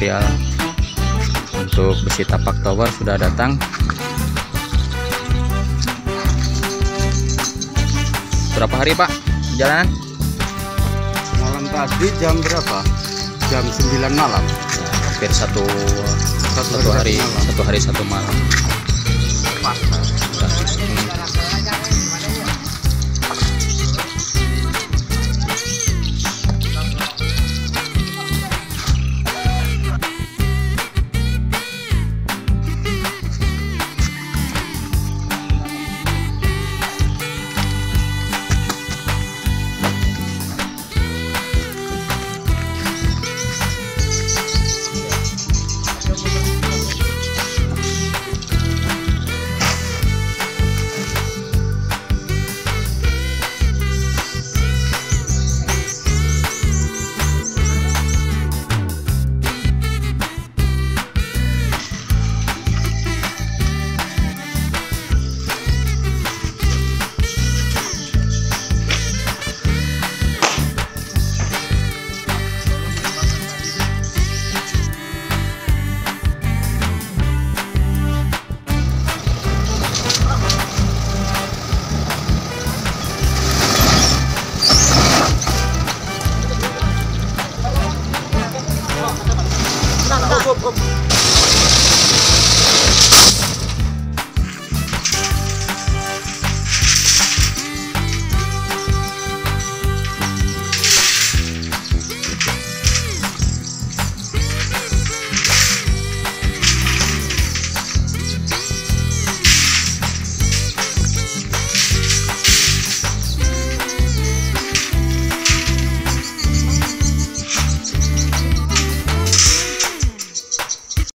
material untuk besi tapak tower sudah datang. Berapa hari pak perjalanan? Malam tadi jam berapa? Jam 9 malam. Hampir satu satu hari malam. satu hari satu malam op, op.